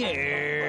耶